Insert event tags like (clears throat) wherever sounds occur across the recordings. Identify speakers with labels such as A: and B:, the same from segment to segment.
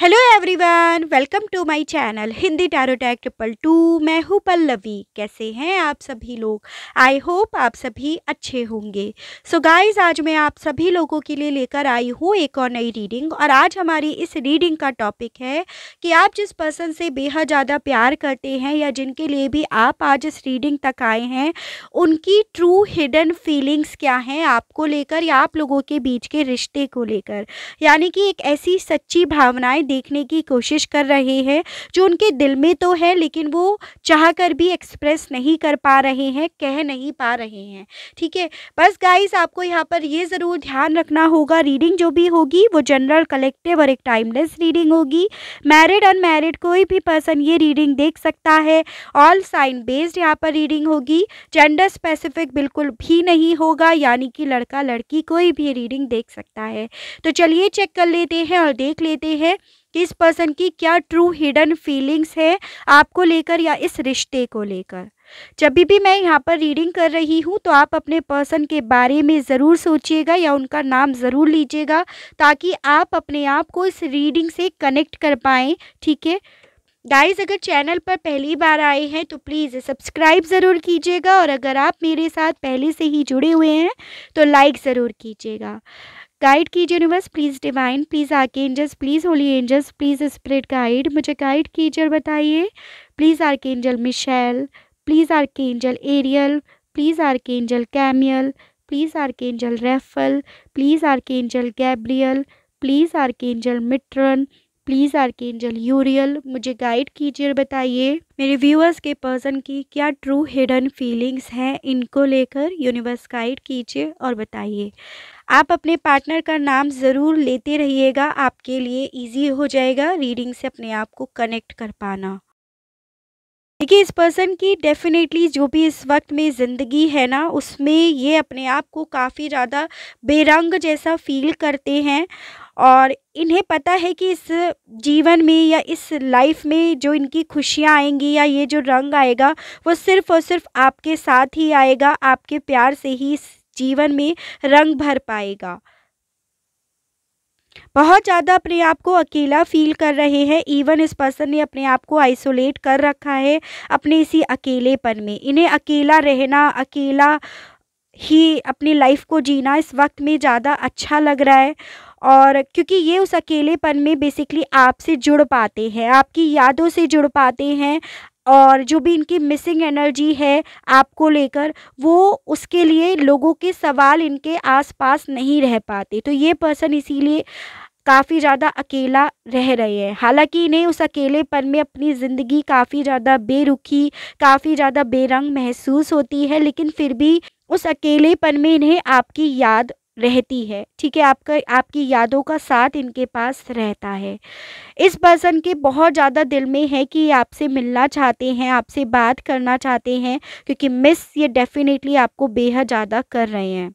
A: Hello everyone welcome to my channel Hindi tarot talk triple two मैं हूँ पल्लवी। कैसे हैं आप सभी लोग? आई होप आप सभी अच्छे होंगे। सो so गाइस आज मैं आप सभी लोगों के लिए लेकर आई हूँ एक और नई रीडिंग और आज हमारी इस रीडिंग का टॉपिक है कि आप जिस पर्सन से बेहद ज़्यादा प्यार करते हैं या जिनके लिए भी आप आज इस रीडिंग तक आए हैं, उनकी ट्रू हिडन फीलिंग्स क्या हैं आपको लेकर या आप लोगों के बीच के रिश्ते को लेकर? यानी कि एक ऐसी सच्ची भावनाएँ देखने की कोशिश कर रहे हैं, जो उनके दिल में तो है, लेकिन वो चाह कर भी एक्सप्रेस नहीं कर पा रहे हैं, कह नहीं पा रहे हैं। ठीक है? बस गाइस आपको यहाँ पर ये ज़रूर ध्यान रखना होगा रीडिंग जो भी होगी, वो जनरल कलेक्टिव और एक टाइमलेस रीडिंग होगी। मैरिड अनमैरिड कोई भी पर्सन ये रीडिंग देख सकता है। ऑल साइन बेस्ड यहाँ पर रीडिंग होगी। जेंडर स्पेसिफिक बिल्कुल भी नहीं होगा, यानी कि लड़का लड़की कोई भी रीडिंग देख सकता है। तो चलिए चेक कर लेते हैं और देख लेते हैं। कि इस पर्सन की क्या ट्रू हिडन फीलिंग्स है आपको लेकर या इस रिश्ते को लेकर? जब भी मैं यहाँ पर रीडिंग कर रही हूँ तो आप अपने पर्सन के बारे में ज़रूर सोचिएगा या उनका नाम ज़रूर लीजिएगा ताकि आप अपने आप को इस रीडिंग से कनेक्ट कर पाएँ, ठीक है? गाइस अगर चैनल पर पहली बार आए हैं तो प्लीज़ सब्सक्राइब ज़रूर कीजिएगा और अगर आप मेरे साथ पहले से ही जुड़े हुए हैं तो लाइक ज़रूर कीजिएगा। गाइड कीजिए universe please divine please archangels please holy angels please spirit guide मुझे गाइड कीजिए और बताइए। Please archangel Michael please archangel Ariel please archangel Chamuel please archangel Raphael please archangel Gabriel please archangel Metatron please archangel Uriel मुझे guide कीजिए और बताइए। मेरे viewers के पर्सन की क्या ट्रू हिडन फीलिंग्स हैं, इनको लेकर यूनिवर्स गाइड कीजिए और बताइए। आप अपने पार्टनर का नाम ज़रूर लेते रहिएगा, आपके लिए इजी हो जाएगा रीडिंग से अपने आप को कनेक्ट कर पाना। देखिए, इस पर्सन की डेफिनेटली जो भी इस वक्त में ज़िंदगी है ना, उसमें ये अपने आप को काफ़ी ज़्यादा बेरंग जैसा फील करते हैं और इन्हें पता है कि इस जीवन में या इस लाइफ में जो इनकी खुशियाँ आएँगी या ये जो रंग आएगा, वो सिर्फ़ और सिर्फ़ आपके साथ ही आएगा, आपके प्यार से ही जीवन में रंग भर पाएगा। बहुत ज़्यादा अपने आप को अकेला फील कर रहे हैं। इवन इस पर्सन ने अपने आप को आइसोलेट कर रखा है अपने इसी अकेलेपन में। इन्हें अकेला रहना, अकेला ही अपनी लाइफ को जीना इस वक्त में ज़्यादा अच्छा लग रहा है। और क्योंकि ये उस अकेलेपन में बेसिकली आपसे जुड़ पाते हैं, आपकी यादों से जुड़ पाते हैं और जो भी इनकी मिसिंग एनर्जी है आपको लेकर, वो उसके लिए लोगों के सवाल इनके आसपास नहीं रह पाते। तो ये पर्सन इसीलिए काफ़ी ज़्यादा अकेला रह रहे हैं। हालाँकि इन्हें उस अकेलेपन में अपनी ज़िंदगी काफ़ी ज़्यादा बेरुखी, काफ़ी ज़्यादा बेरंग महसूस होती है, लेकिन फिर भी उस अकेलेपन में इन्हें आपकी याद रहती है। ठीक है, आपका, आपकी यादों का साथ इनके पास रहता है। इस पर्सन के बहुत ज़्यादा दिल में है कि ये आपसे मिलना चाहते हैं, आपसे बात करना चाहते हैं, क्योंकि मिस ये डेफिनेटली आपको बेहद ज़्यादा कर रहे हैं।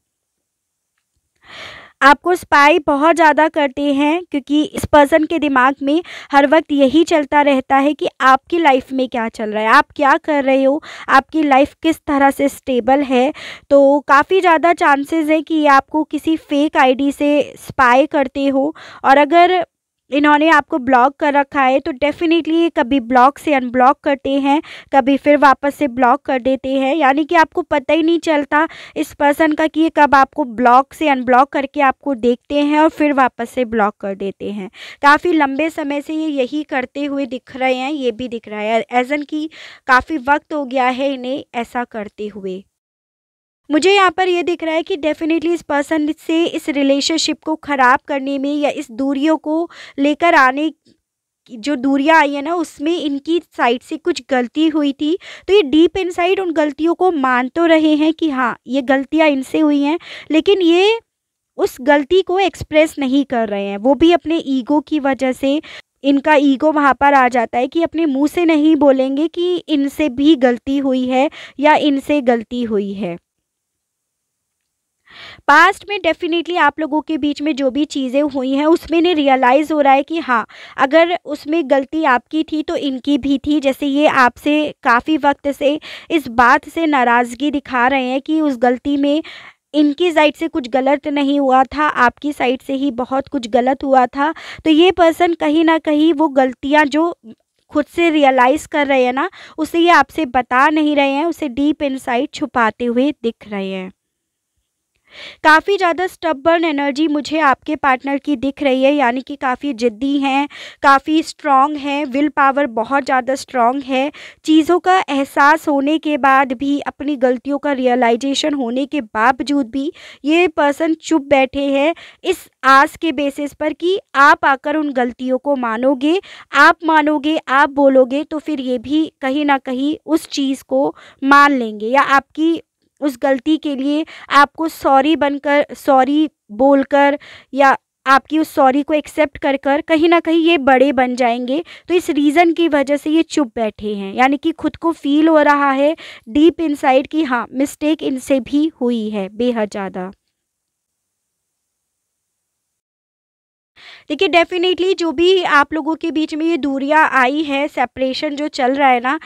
A: आपको स्पाई बहुत ज़्यादा करते हैं क्योंकि इस पर्सन के दिमाग में हर वक्त यही चलता रहता है कि आपकी लाइफ में क्या चल रहा है, आप क्या कर रहे हो, आपकी लाइफ किस तरह से स्टेबल है। तो काफ़ी ज़्यादा चांसेस है कि आपको किसी फेक आईडी से स्पाई करते हो। और अगर इन्होंने आपको ब्लॉक कर रखा है तो डेफ़िनेटली ये कभी ब्लॉक से अनब्लॉक करते हैं, कभी फिर वापस से ब्लॉक कर देते हैं। यानी कि आपको पता ही नहीं चलता इस पर्सन का कि ये कब आपको ब्लॉक से अनब्लॉक करके आपको देखते हैं और फिर वापस से ब्लॉक कर देते हैं। काफ़ी लंबे समय से ये यही करते हुए दिख रहे हैं, ये भी दिख रहा है। एजन की काफ़ी वक्त हो गया है इन्हें ऐसा करते हुए। मुझे यहाँ पर ये दिख रहा है कि डेफ़िनेटली इस पर्सन से इस रिलेशनशिप को ख़राब करने में या इस दूरियों को लेकर आने जो दूरियाँ आई है ना, उसमें इनकी साइड से कुछ गलती हुई थी। तो ये डीप इनसाइड उन गलतियों को मान तो रहे हैं कि हाँ ये गलतियाँ इनसे हुई हैं, लेकिन ये उस गलती को एक्सप्रेस नहीं कर रहे हैं। वो भी अपने ईगो की वजह से, इनका ईगो वहाँ पर आ जाता है कि अपने मुँह से नहीं बोलेंगे कि इनसे भी गलती हुई है या इनसे गलती हुई है। पास्ट में डेफिनेटली आप लोगों के बीच में जो भी चीज़ें हुई हैं, उसमें ने रियलाइज़ हो रहा है कि हाँ अगर उसमें गलती आपकी थी तो इनकी भी थी। जैसे ये आपसे काफ़ी वक्त से इस बात से नाराज़गी दिखा रहे हैं कि उस गलती में इनकी साइड से कुछ गलत नहीं हुआ था, आपकी साइड से ही बहुत कुछ गलत हुआ था। तो ये पर्सन कहीं ना कहीं वो गलतियाँ जो खुद से रियलाइज़ कर रहे हैं ना, उसे ये आपसे बता नहीं रहे हैं, उसे डीप इनसाइड छुपाते हुए दिख रहे हैं। काफ़ी ज़्यादा स्टबर्न एनर्जी मुझे आपके पार्टनर की दिख रही है, यानी कि काफ़ी ज़िद्दी हैं, काफ़ी स्ट्रॉन्ग हैं विल पावर बहुत ज़्यादा स्ट्रॉन्ग है। चीज़ों का एहसास होने के बाद भी, अपनी गलतियों का रियलाइजेशन होने के बावजूद भी, ये पर्सन चुप बैठे हैं। इस आस के बेसिस पर कि आप आकर उन गलतियों को मानोगे, आप मानोगे, आप बोलोगे तो फिर ये भी कहीं ना कहीं उस चीज़ को मान लेंगे, या आपकी उस गलती के लिए आपको सॉरी बनकर सॉरी बोलकर या आपकी उस सॉरी को एक्सेप्ट कर कर कहीं ना कहीं ये बड़े बन जाएँगे। तो इस रीज़न की वजह से ये चुप बैठे हैं। यानी कि खुद को फील हो रहा है डीप इनसाइड कि हाँ मिस्टेक इनसे भी हुई है, बेहद ज़्यादा। देखिए डेफिनेटली जो भी आप लोगों के बीच में ये दूरियाँ आई है सेपरेशन जो चल रहा है ना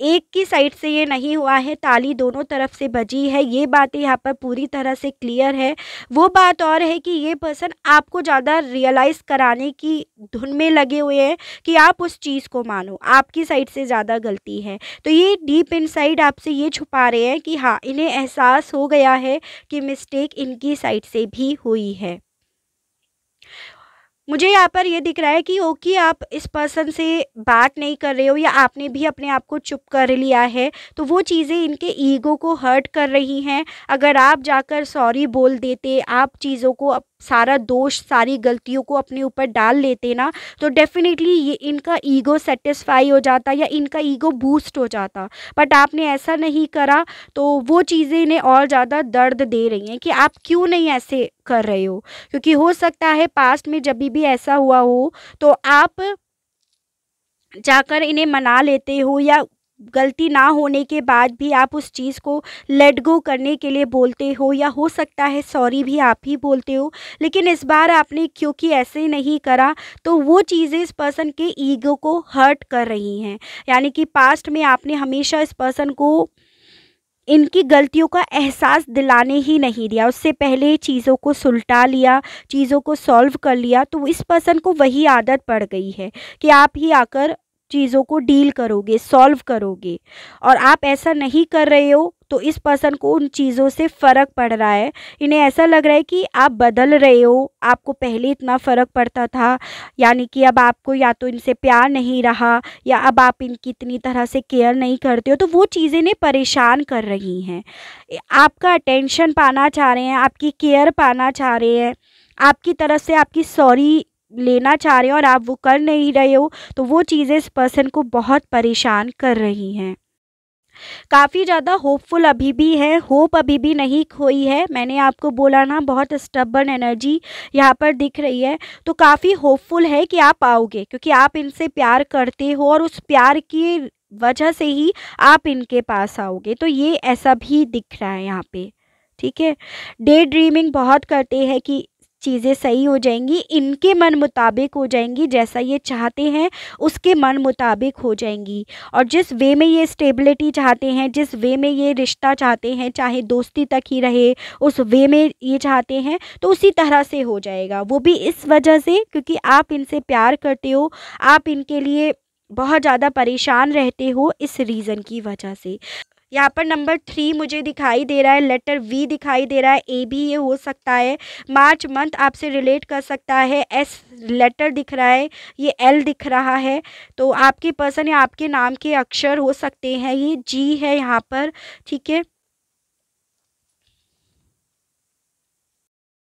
A: एक की साइड से ये नहीं हुआ है, ताली दोनों तरफ़ से बजी है, ये बातें यहाँ पर पूरी तरह से क्लियर है। वो बात और है कि ये पर्सन आपको ज़्यादा रियलाइज़ कराने की धुन में लगे हुए हैं कि आप उस चीज़ को मानो, आपकी साइड से ज़्यादा गलती है। तो ये डीप इन साइड आपसे ये छुपा रहे हैं कि हाँ इन्हें एहसास हो गया है कि मिस्टेक इनकी साइड से भी हुई है। मुझे यहाँ पर ये दिख रहा है कि ओके आप इस पर्सन से बात नहीं कर रहे हो या आपने भी अपने आप को चुप कर लिया है तो वो चीज़ें इनके ईगो को हर्ट कर रही हैं। अगर आप जाकर सॉरी बोल देते, आप चीज़ों को सारा दोष, सारी गलतियों को अपने ऊपर डाल लेते ना तो डेफिनेटली ये इनका ईगो सेटिस्फाई हो जाता या इनका ईगो बूस्ट हो जाता। बट आपने ऐसा नहीं करा तो वो चीज़ें इन्हें और ज़्यादा दर्द दे रही हैं कि आप क्यों नहीं ऐसे कर रहे हो? क्योंकि हो सकता है पास्ट में जब भी ऐसा हुआ हो तो आप जाकर इन्हें मना लेते हो या गलती ना होने के बाद भी आप उस चीज़ को लेट गो करने के लिए बोलते हो या हो सकता है सॉरी भी आप ही बोलते हो, लेकिन इस बार आपने क्योंकि ऐसे नहीं करा तो वो चीज़ें इस पर्सन के ईगो को हर्ट कर रही हैं। यानी कि पास्ट में आपने हमेशा इस पर्सन को इनकी गलतियों का एहसास दिलाने ही नहीं दिया, उससे पहले चीज़ों को सुलटा लिया, चीज़ों को सॉल्व कर लिया तो इस पर्सन को वही आदत पड़ गई है कि आप ही आकर चीज़ों को डील करोगे, सॉल्व करोगे। और आप ऐसा नहीं कर रहे हो तो इस पर्सन को उन चीज़ों से फ़र्क पड़ रहा है। इन्हें ऐसा लग रहा है कि आप बदल रहे हो, आपको पहले इतना फ़र्क पड़ता था, यानी कि अब आपको या तो इनसे प्यार नहीं रहा, या अब आप इनकी इतनी तरह से केयर नहीं करते हो तो वो चीज़ें इन्हें परेशान कर रही हैं। आपका अटेंशन पाना चाह रहे हैं, आपकी केयर पाना चाह रहे हैं, आपकी तरफ़ से आपकी सॉरी लेना चाह रहे हो और आप वो कर नहीं रहे हो तो वो चीज़ें इस पर्सन को बहुत परेशान कर रही हैं। काफ़ी ज़्यादा होपफुल अभी भी है होप अभी भी नहीं खोई है। मैंने आपको बोला ना, बहुत स्टबन एनर्जी यहाँ पर दिख रही है। तो काफ़ी होपफुल है कि आप आओगे, क्योंकि आप इनसे प्यार करते हो और उस प्यार की वजह से ही आप इनके पास आओगे। तो ये ऐसा भी दिख रहा है यहाँ पे, ठीक है? डे ड्रीमिंग बहुत करते हैं कि चीज़ें सही हो जाएँगी, इनके मन मुताबिक हो जाएँगी, जैसा ये चाहते हैं, उसके मन मुताबिक हो जाएँगी। और जिस वे में ये स्टेबिलिटी चाहते हैं, जिस वे में ये रिश्ता चाहते हैं, चाहे दोस्ती तक ही रहे, उस वे में ये चाहते हैं तो उसी तरह से हो जाएगा। वो भी इस वजह से, क्योंकि आप इनसे प्यार करते हो, आप इनके लिए बहुत ज़्यादा परेशान रहते हो इस रीज़न की वजह से। यहाँ पर नंबर थ्री मुझे दिखाई दे रहा है, लेटर वी दिखाई दे रहा है, ए भी ये हो सकता है। मार्च मंथ आपसे रिलेट कर सकता है, एस लेटर दिख रहा है, ये एल दिख रहा है। तो आपके पर्सन या आपके नाम के अक्षर हो सकते हैं, ये जी है यहाँ पर, ठीक है?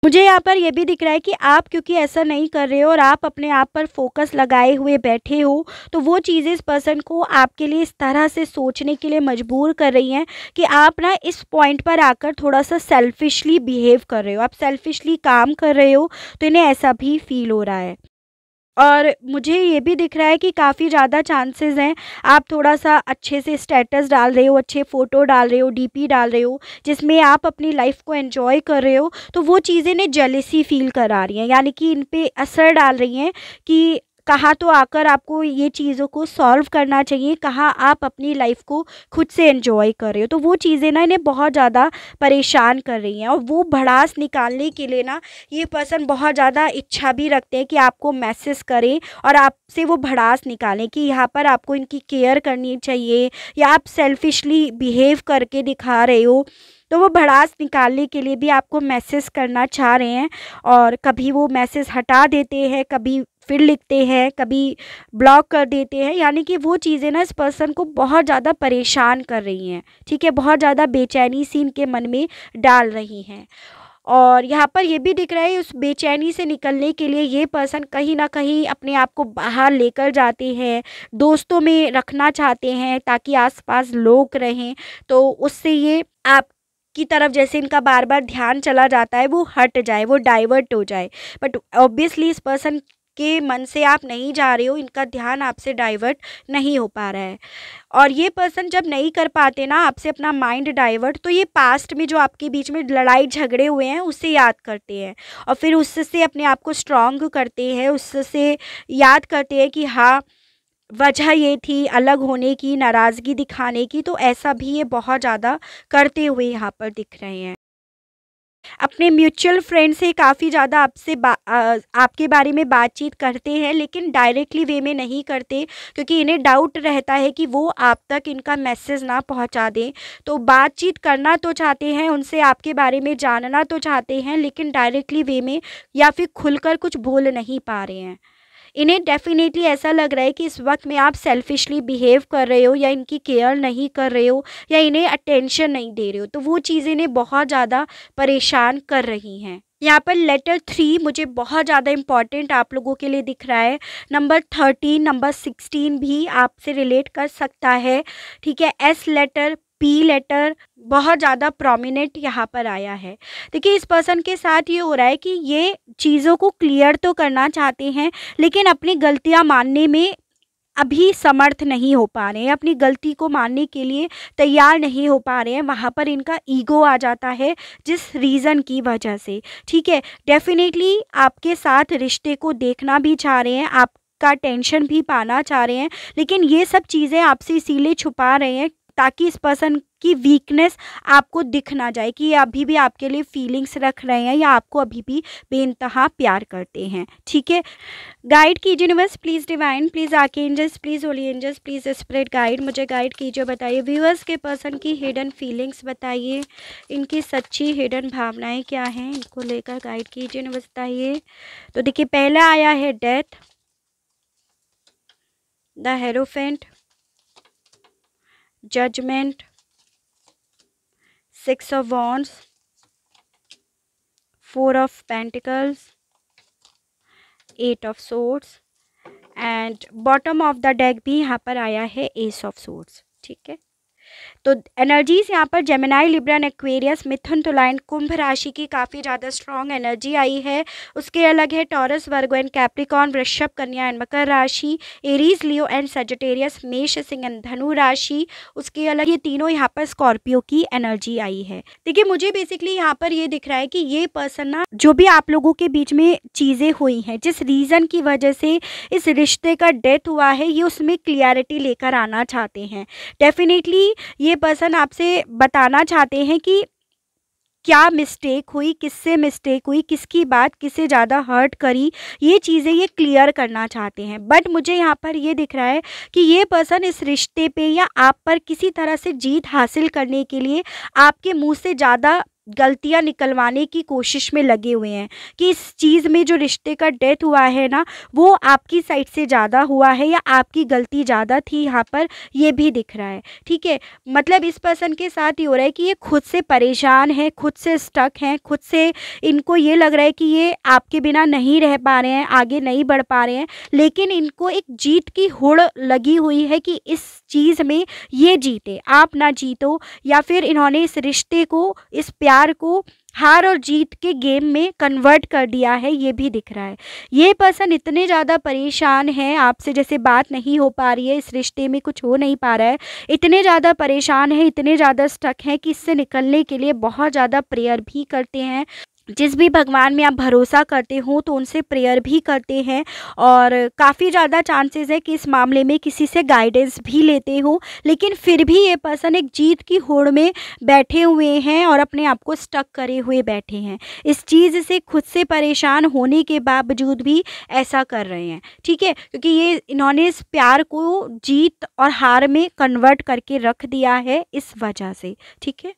A: मुझे यहाँ पर यह भी दिख रहा है कि आप क्योंकि ऐसा नहीं कर रहे हो और आप अपने आप पर फोकस लगाए हुए बैठे हो तो वो चीज़ें इस पर्सन को आपके लिए इस तरह से सोचने के लिए मजबूर कर रही हैं कि आप ना इस पॉइंट पर आकर थोड़ा सा सेल्फिशली बिहेव कर रहे हो। आप सेल्फिशली काम कर रहे हो तो इन्हें ऐसा भी फील हो रहा है। और मुझे ये भी दिख रहा है कि काफ़ी ज़्यादा चांसेस हैं। आप थोड़ा सा अच्छे से स्टेटस डाल रहे हो, अच्छे फ़ोटो डाल रहे हो डीपी डाल रहे हो, जिसमें आप अपनी लाइफ को एंजॉय कर रहे हो तो वो चीज़ें ने जेलिसी फील करा रही हैं। यानी कि इन पर असर डाल रही हैं कि कहाँ तो आकर आपको ये चीज़ों को सॉल्व करना चाहिए, कहाँ आप अपनी लाइफ को खुद से एंजॉय कर रहे हो तो वो चीज़ें ना इन्हें बहुत ज़्यादा परेशान कर रही हैं और वो भड़ास निकालने के लिए ना ये पर्सन बहुत ज़्यादा इच्छा भी रखते हैं कि आपको मैसेज करें और आपसे वो भड़ास निकालें कि यहाँ पर आपको इनकी केयर करनी चाहिए या आप सेल्फिशली बिहेव करके दिखा रहे हो। तो वो भड़ास निकालने के लिए भी आपको मैसेज करना चाह रहे हैं और कभी वो मैसेज हटा देते हैं, कभी फिर लिखते हैं, कभी ब्लॉक कर देते हैं, यानी कि वो चीज़ें ना इस पर्सन को बहुत ज़्यादा परेशान कर रही हैं, ठीक है? बहुत ज़्यादा बेचैनी सी इनके मन में डाल रही हैं। और यहाँ पर ये भी दिख रहा है, उस बेचैनी से निकलने के लिए ये पर्सन कहीं ना कहीं अपने आप को बाहर लेकर जाते हैं, दोस्तों में रखना चाहते हैं ताकि आसपास लोग रहें तो उससे ये आप की तरफ़ जैसे इनका बार बार ध्यान चला जाता है, वो हट जाए, वो डाइवर्ट हो जाए। बट ऑब्वियसली इस पर्सन के मन से आप नहीं जा रहे हो, इनका ध्यान आपसे डाइवर्ट नहीं हो पा रहा है। और ये पर्सन जब नहीं कर पाते ना, आपसे अपना माइंड डाइवर्ट तो ये पास्ट में जो आपके बीच में लड़ाई झगड़े हुए हैं, उससे याद करते हैं। और फिर उससे अपने आप को स्ट्रॉन्ग करते हैं, उससे याद करते हैं कि हाँ वजह ये थी अलग होने की, नाराज़गी दिखाने की तो ऐसा भी ये बहुत ज़्यादा करते हुए यहाँ पर दिख रहे हैं। अपने म्यूचुअल फ्रेंड से काफ़ी ज़्यादा आपसे आपके बारे में बातचीत करते हैं, लेकिन डायरेक्टली वे में नहीं करते, क्योंकि इन्हें डाउट रहता है कि वो आप तक इनका मैसेज ना पहुँचा दें। तो बातचीत करना तो चाहते हैं, उनसे आपके बारे में जानना तो चाहते हैं, लेकिन डायरेक्टली वे में या फिर खुलकर कुछ बोल नहीं पा रहे हैं। इन्हें डेफिनेटली ऐसा लग रहा है कि इस वक्त में आप सेल्फिशली बिहेव कर रहे हो या इनकी केयर नहीं कर रहे हो या इन्हें अटेंशन नहीं दे रहे हो तो वो चीज़ें इन्हें बहुत ज़्यादा परेशान कर रही हैं। यहाँ पर लेटर थ्री मुझे बहुत ज़्यादा इंपॉर्टेंट आप लोगों के लिए दिख रहा है। नंबर थर्टीन नंबर सिक्सटीन भी आपसे रिलेट कर सकता है। ठीक है एस लेटर पी लेटर बहुत ज़्यादा प्रोमिनेंट यहाँ पर आया है। देखिए, इस पर्सन के साथ ये हो रहा है कि ये चीज़ों को क्लियर तो करना चाहते हैं, लेकिन अपनी गलतियाँ मानने में अभी समर्थ नहीं हो पा रहे हैं, अपनी गलती को मानने के लिए तैयार नहीं हो पा रहे हैं। वहाँ पर इनका ईगो आ जाता है जिस रीज़न की वजह से। ठीक है डेफिनेटली आपके साथ रिश्ते को देखना भी चाह रहे हैं आप का टेंशन भी पाना चाह रहे हैं, लेकिन ये सब चीज़ें आपसे इसीलिए छुपा रहे हैं ताकि इस पर्सन की वीकनेस आपको दिख ना जाए कि ये अभी भी आपके लिए फीलिंग्स रख रहे हैं या आपको अभी भी बेनतहा प्यार करते हैं। ठीक है? गाइड कीजिए universe please divine please archangels please holy angels please spirit guide मुझे गाइड कीजिए, बताइए। व्यूअर्स के पर्सन की हिडन फीलिंग्स बताइए। इनकी सच्ची हिडन भावनाएँ क्या हैं? इनको लेकर गाइड कीजिए यूनिवर्स बताइए। तो देखिए, पहला आया है death the hierophant judgement six of wands four of pentacles eight of swords and bottom of the deck भी यहाँ पर आया है एस ऑफ़ सोर्ड्स ठीक है? तो एनर्जीज यहाँ पर जेमिनाई लिब्रन एक्वेरियस मिथुन तुलाइन कुंभ राशि की काफ़ी ज़्यादा स्ट्रॉन्ग एनर्जी आई है। उसके अलग है टॉरस वर्गो एंड कैप्रिकॉन वृषभ, कन्या एंड मकर राशि एरीज लियो एंड सजिटेरियस मेष, सिंह एंड धनु राशि। उसके अलग ये तीनों यहाँ पर स्कॉर्पियो की एनर्जी आई है। देखिए, मुझे बेसिकली यहाँ पर ये दिख रहा है कि ये पर्सन ना जो भी आप लोगों के बीच में चीज़ें हुई हैं, जिस रीज़न की वजह से इस रिश्ते का डेथ हुआ है, ये उसमें क्लियरिटी लेकर आना चाहते हैं। डेफिनेटली ये पर्सन आपसे बताना चाहते हैं कि क्या मिस्टेक हुई, किससे मिस्टेक हुई, किसकी बात किसे ज़्यादा हर्ट करी, ये चीज़ें ये क्लियर करना चाहते हैं। बट मुझे यहाँ पर ये दिख रहा है कि ये पर्सन इस रिश्ते पे या आप पर किसी तरह से जीत हासिल करने के लिए आपके मुँह से ज़्यादा गलतियाँ निकलवाने की कोशिश में लगे हुए हैं कि इस चीज़ में जो रिश्ते का डेथ हुआ है ना, वो आपकी साइड से ज़्यादा हुआ है या आपकी गलती ज़्यादा थी यहाँ पर, ये भी दिख रहा है। ठीक है मतलब इस पर्सन के साथ ये हो रहा है कि ये खुद से परेशान है, खुद से स्टक हैं, खुद से इनको ये लग रहा है कि ये आपके बिना नहीं रह पा रहे हैं, आगे नहीं बढ़ पा रहे हैं, लेकिन इनको एक जीत की हुड़ लगी हुई है कि इस चीज़ में ये जीते। आप ना जीतो या फिर इन्होंने इस रिश्ते को, इस प्यार को हार और जीत के गेम में कन्वर्ट कर दिया है, ये भी दिख रहा है। ये पर्सन इतने ज़्यादा परेशान हैं, आपसे जैसे बात नहीं हो पा रही है, इस रिश्ते में कुछ हो नहीं पा रहा है। इतने ज़्यादा परेशान है, इतने ज़्यादा स्टक हैं कि इससे निकलने के लिए बहुत ज़्यादा प्रेयर भी करते हैं। जिस भी भगवान में आप भरोसा करते हो तो उनसे प्रेयर भी करते हैं और काफ़ी ज़्यादा चांसेस है कि इस मामले में किसी से गाइडेंस भी लेते हो। लेकिन फिर भी ये पर्सन एक जीत की होड़ में बैठे हुए हैं और अपने आप को स्टक करे हुए बैठे हैं। इस चीज़ से खुद से परेशान होने के बावजूद भी ऐसा कर रहे हैं। ठीक है? क्योंकि ये इन्होंने इस प्यार को जीत और हार में कन्वर्ट करके रख दिया है इस वजह से। ठीक है?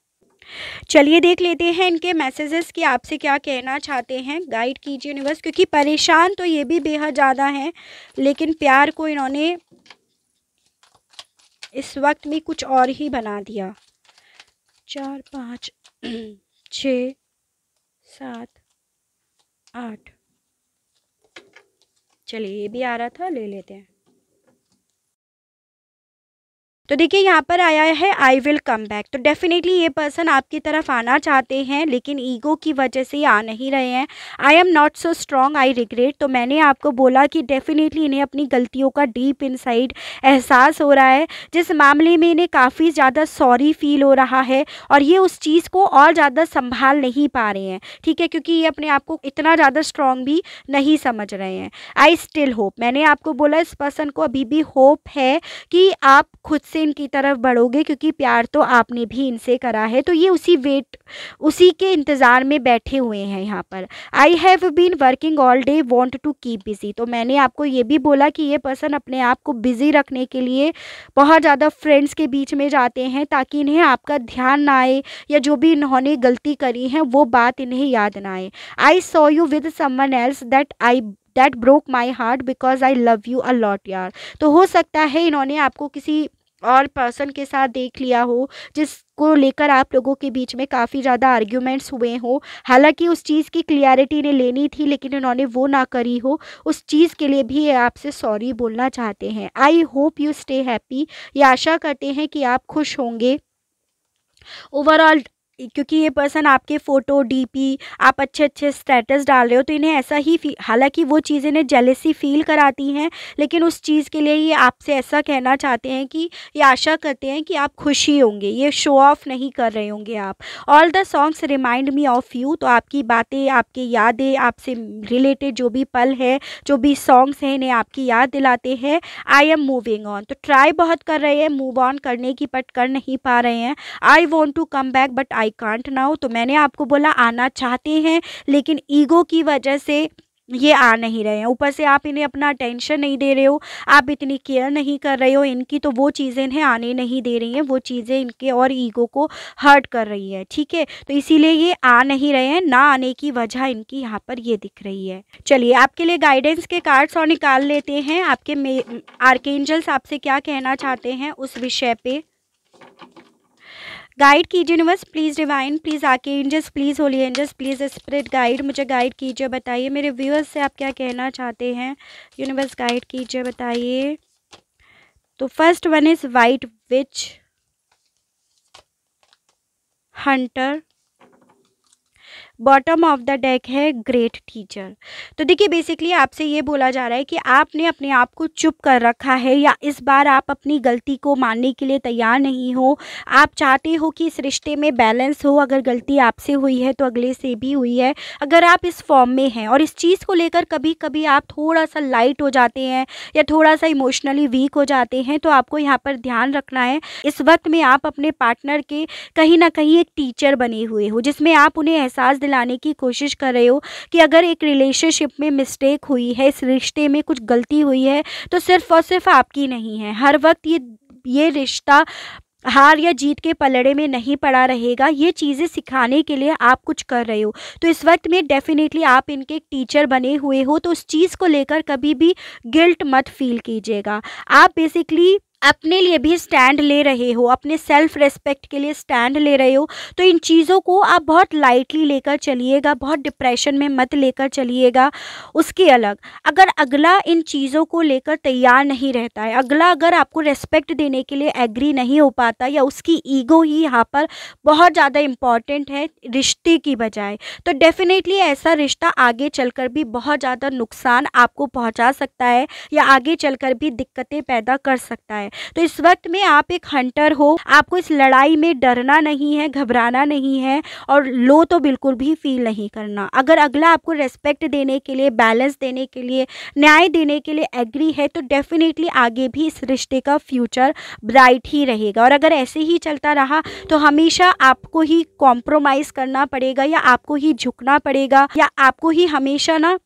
A: चलिए देख लेते हैं इनके मैसेजेस कि आपसे क्या कहना चाहते हैं। गाइड कीजिए यूनिवर्स क्योंकि परेशान तो ये भी बेहद ज़्यादा हैं, लेकिन प्यार को इन्होंने इस वक्त में कुछ और ही बना दिया। चार, पाँच, (clears throat) छ, सात, आठ। चलिए ये भी आ रहा था, ले लेते हैं। तो देखिए, यहाँ पर आया है आई विल कम बैक तो डेफिनेटली ये पर्सन आपकी तरफ़ आना चाहते हैं, लेकिन ईगो की वजह से ये आ नहीं रहे हैं। I am not so strong I regret तो मैंने आपको बोला कि डेफिनेटली इन्हें अपनी गलतियों का डीप इनसाइड एहसास हो रहा है, जिस मामले में इन्हें काफ़ी ज़्यादा सॉरी फील हो रहा है और ये उस चीज़ को और ज़्यादा संभाल नहीं पा रहे हैं। ठीक है, क्योंकि ये अपने आप को इतना ज़्यादा स्ट्रॉन्ग भी नहीं समझ रहे हैं। आई स्टिल होप मैंने आपको बोला इस पर्सन को अभी भी होप है कि आप खुद से इनकी तरफ़ बढ़ोगे, क्योंकि प्यार तो आपने भी इनसे करा है तो ये उसी वेट, उसी के इंतज़ार में बैठे हुए हैं यहाँ पर। I have been working all day want to keep busy तो मैंने आपको ये भी बोला कि ये पर्सन अपने आप को बिज़ी रखने के लिए बहुत ज़्यादा फ्रेंड्स के बीच में जाते हैं, ताकि इन्हें आपका ध्यान ना आए, या जो भी इन्होंने गलती करी है, वो बात इन्हें याद ना आए। I saw you with someone else that I that broke my heart because I love you a lot यार। तो हो सकता है इन्होंने आपको किसी और पर्सन के साथ देख लिया हो, जिसको लेकर आप लोगों के बीच में काफ़ी ज़्यादा आर्ग्यूमेंट्स हुए हो। हालाँकि उस चीज़ की क्लियरिटी ने लेनी थी, लेकिन उन्होंने वो ना करी हो। उस चीज़ के लिए भी आपसे सॉरी बोलना चाहते हैं। I hope you stay happy ये आशा करते हैं कि आप खुश होंगे। ओवरऑल क्योंकि ये पर्सन आपके फ़ोटो डीपी आप अच्छे अच्छे स्टेटस डाल रहे हो तो इन्हें ऐसा ही हालाँकि वो चीज़ इन्हें जेलेसी फील कराती हैं, लेकिन उस चीज़ के लिए ये आपसे ऐसा कहना चाहते हैं कि, ये आशा करते हैं कि आप खुशी होंगे, ये शो ऑफ़ नहीं कर रहे होंगे आप। All the songs remind me of you तो आपकी बातें, आपकी यादें, आपसे रिलेटेड जो भी पल है, जो भी सॉन्ग्स हैं, इन्हें आपकी याद दिलाते हैं आई एम मूविंग ऑन तो ट्राई बहुत कर रहे हैं मूव ऑन करने की बट कर नहीं पा रहे हैं। I want to come back but I can't now तो मैंने आपको बोला आना चाहते हैं, लेकिन ईगो की वजह से ये आ नहीं रहे हैं। ऊपर से आप इन्हें अपना अटेंशन नहीं दे रहे हो, आप इतनी केयर नहीं कर रहे हो, इनकी तो वो चीज़ें इन्हें आने नहीं दे रही हैं, वो चीज़ें इनके और ईगो को हर्ट कर रही है, ठीक है? तो इसीलिए ये आ नहीं रहे हैं, ना आने की वजह इनकी यहाँ पर ये दिख रही है। चलिए, आपके लिए गाइडेंस के कार्ड्स और निकाल लेते हैं। आपके आर्केंजल्स आपसे क्या कहना चाहते हैं उस विषय पे? गाइड कीजिए universe please divine please archangels please holy angels please spirit guide मुझे गाइड कीजिए, बताइए, मेरे व्यूअर्स से आप क्या कहना चाहते हैं? यूनिवर्स गाइड कीजिए, बताइए। तो first one is white witch hunter bottom of the deck है ग्रेट टीचर तो देखिए बेसिकली आपसे ये बोला जा रहा है कि आपने अपने आप को चुप कर रखा है या इस बार आप अपनी गलती को मानने के लिए तैयार नहीं हो। आप चाहते हो कि इस रिश्ते में बैलेंस हो, अगर गलती आपसे हुई है तो अगले से भी हुई है। अगर आप इस फॉर्म में हैं और इस चीज़ को लेकर कभी कभी आप थोड़ा सा लाइट हो जाते हैं या थोड़ा सा इमोशनली वीक हो जाते हैं तो आपको यहाँ पर ध्यान रखना है। इस वक्त में आप अपने पार्टनर के कहीं ना कहीं एक टीचर बने हुए हो, जिसमें आप उन्हें एहसास दिलाने की कोशिश कर रहे हो कि अगर एक रिलेशनशिप में मिस्टेक हुई है, इस रिश्ते में कुछ गलती हुई है तो सिर्फ़ और सिर्फ़ आपकी नहीं है। हर वक्त ये ये रिश्ता हार या जीत के पलड़े में नहीं पड़ा रहेगा। ये चीज़ें सिखाने के लिए आप कुछ कर रहे हो। तो इस वक्त में डेफिनेटली आप इनके एक टीचर बने हुए हो तो उस चीज़ को लेकर कभी भी गिल्ट मत फील कीजिएगा। आप बेसिकली अपने लिए भी स्टैंड ले रहे हो, अपने सेल्फ रेस्पेक्ट के लिए स्टैंड ले रहे हो तो इन चीज़ों को आप बहुत लाइटली लेकर चलिएगा, बहुत डिप्रेशन में मत लेकर चलिएगा, उसके अलग। अगर अगला इन चीज़ों को लेकर तैयार नहीं रहता है, अगला अगर आपको रेस्पेक्ट देने के लिए एग्री नहीं हो पाता या उसकी ईगो ही यहाँ पर बहुत ज़्यादा इंपॉर्टेंट है रिश्ते की बजाय तो डेफिनेटली ऐसा रिश्ता आगे चलकर भी बहुत ज़्यादा नुकसान आपको पहुँचा सकता है या आगे चलकर भी दिक्कतें पैदा कर सकता है। तो इस वक्त में आप एक हंटर हो, आपको इस लड़ाई में डरना नहीं है, घबराना नहीं है और लो तो बिल्कुल भी फील नहीं करना। अगर अगला आपको रेस्पेक्ट देने के लिए बैलेंस देने के लिए, न्याय देने के लिए एग्री है तो डेफिनेटली आगे भी इस रिश्ते का फ्यूचर ब्राइट ही रहेगा। और अगर ऐसे ही चलता रहा तो हमेशा आपको ही कॉम्प्रोमाइज़ करना पड़ेगा या आपको ही झुकना पड़ेगा या आपको ही हमेशा ना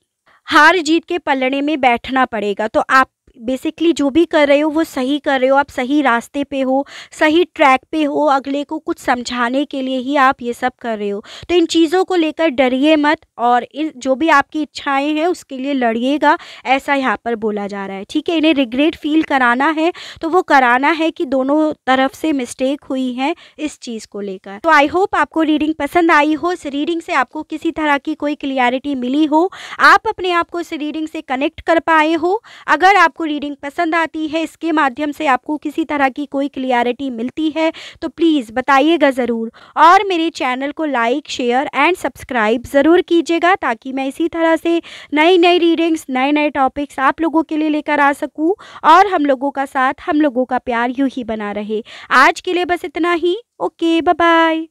A: हार जीत के पलड़े में बैठना पड़ेगा। तो आप बेसिकली जो भी कर रहे हो, वो सही कर रहे हो। आप सही रास्ते पे हो, सही ट्रैक पे हो, अगले को कुछ समझाने के लिए ही आप ये सब कर रहे हो। तो इन चीज़ों को लेकर डरिए मत और इन जो भी आपकी इच्छाएँ हैं, उसके लिए लड़िएगा, ऐसा यहाँ पर बोला जा रहा है। ठीक है, इन्हें रिग्रेट फील कराना है तो वो कराना है कि दोनों तरफ़ से मिस्टेक हुई है इस चीज़ को लेकर। तो आई होप आपको रीडिंग पसंद आई हो। इस रीडिंग से आपको किसी तरह की कोई क्लियरिटी मिली हो। आप अपने आप को इस रीडिंग से कनेक्ट कर पाए हो। अगर आपको रीडिंग पसंद आती है, इसके माध्यम से आपको किसी तरह की कोई क्लियरिटी मिलती है तो प्लीज़ बताइएगा ज़रूर। और मेरे चैनल को लाइक शेयर एंड सब्सक्राइब ज़रूर कीजिएगा, ताकि मैं इसी तरह से नई नई रीडिंग्स नए नए टॉपिक्स आप लोगों के लिए लेकर आ सकूँ, और हम लोगों का साथ, हम लोगों का प्यार यूँ ही बना रहे। आज के लिए बस इतना ही। Okay bye